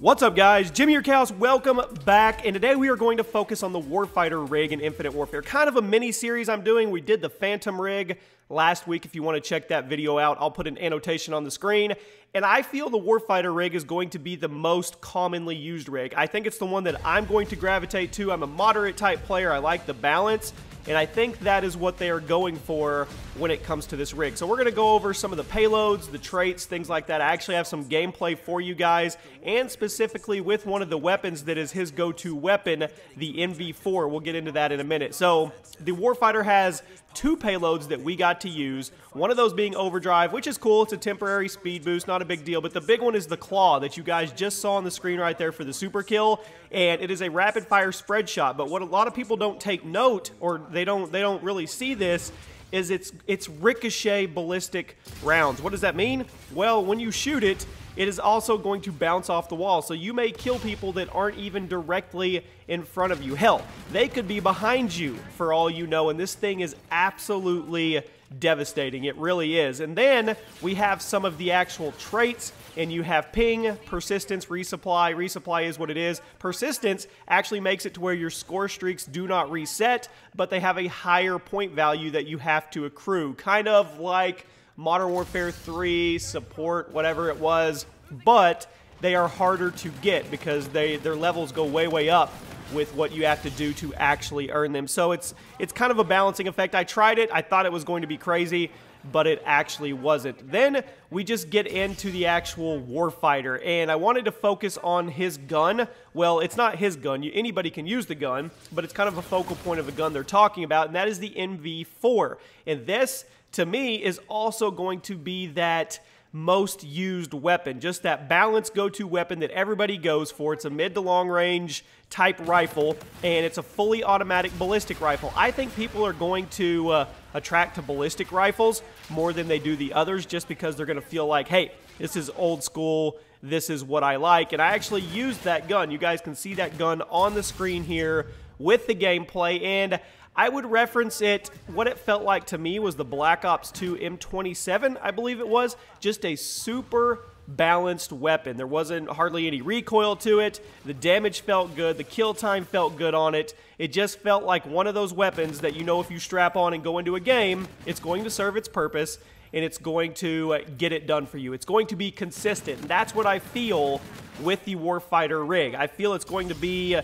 What's up guys, Jimmy your Chaos, welcome back, and today we are going to focus on the Warfighter rig in Infinite Warfare. Kind of a mini-series I'm doing, we did the Phantom rig last week, if you want to check that video out, I'll put an annotation on the screen, and I feel the Warfighter rig is going to be the most commonly used rig. I think it's the one that I'm going to gravitate to, I'm a moderate type player, I like the balance, and I think that is what they are going for when it comes to this rig. So we're going to go over some of the payloads, the traits, things like that. I actually have some gameplay for you guys, and specifically with one of the weapons that is his go-to weapon, the NV4. We'll get into that in a minute. So the Warfighter has two payloads that we got to use. One of those being Overdrive, which is cool. It's a temporary speed boost, not big deal. But the big one is the Claw that you guys just saw on the screen right there for the super kill. And it is a rapid fire spread shot. But what a lot of people don't take note, or they don't they don't really see this, is it's it's ricochet ballistic rounds. What does that mean? Well, when you shoot it, it is also going to bounce off the wall. So you may kill people that aren't even directly in front of you. Hell, they could be behind you for all you know, and this thing is absolutely devastating. It really is. And then we have some of the actual traits, and you have ping, persistence, resupply. Resupply is what it is. Persistence actually makes it to where your score streaks do not reset, but they have a higher point value that you have to accrue. Kind of like Modern Warfare 3, support, whatever it was, but they are harder to get because they their levels go way, way up with what you have to do to actually earn them. So it's it's kind of a balancing effect. I tried it. I thought it was going to be crazy, but it actually wasn't. Then we just get into the actual warfighter, and I wanted to focus on his gun. Well, it's not his gun. You, anybody can use the gun, but it's kind of a focal point of the gun they're talking about, and that is the NV4. And this, to me, is also going to be that most used weapon. Just that balanced go-to weapon that everybody goes for. It's a mid to long range type rifle, and it's a fully automatic ballistic rifle. I think people are going to uh, attract to ballistic rifles more than they do the others just because they're going to feel like, hey, this is old school. This is what I like. And I actually used that gun. You guys can see that gun on the screen here with the gameplay. And I would reference it, what it felt like to me was the Black Ops 2 M27, I believe it was. Just a super balanced weapon. There wasn't hardly any recoil to it. The damage felt good. The kill time felt good on it. It just felt like one of those weapons that you know if you strap on and go into a game, it's going to serve its purpose and it's going to uh, get it done for you. It's going to be consistent. And that's what I feel with the Warfighter rig. I feel it's going to be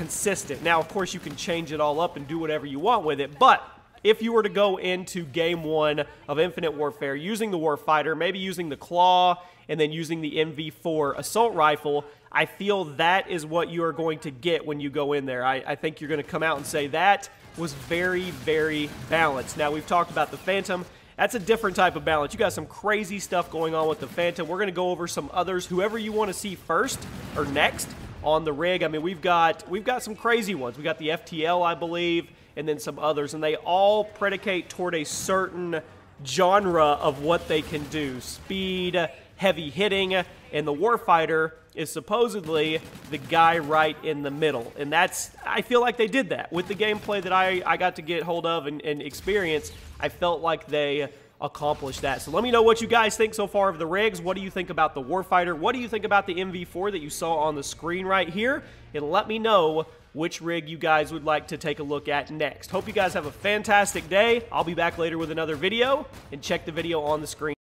consistent. Now, of course, you can change it all up and do whatever you want with it, but if you were to go into game one of Infinite Warfare using the Warfighter, maybe using the Claw and then using the NV4 assault rifle, I feel that is what you are going to get when you go in there. I, I think you're going to come out and say that was very, very balanced. Now, we've talked about the Phantom. That's a different type of balance. You got some crazy stuff going on with the Phantom. We're going to go over some others. Whoever you want to see first or next, on the rig. I mean, we've got we've got some crazy ones. We got the FTL, I believe, and then some others, and they all predicate toward a certain genre of what they can do: speed, heavy hitting, and the warfighter is supposedly the guy right in the middle. And that's I feel like they did that with the gameplay that I, I got to get hold of and, and experience. I felt like they accomplish that. So let me know what you guys think so far of the rigs. What do you think about the Warfighter? What do you think about the NV4 that you saw on the screen right here? And let me know which rig you guys would like to take a look at next. Hope you guys have a fantastic day. I'll be back later with another video, and check the video on the screen.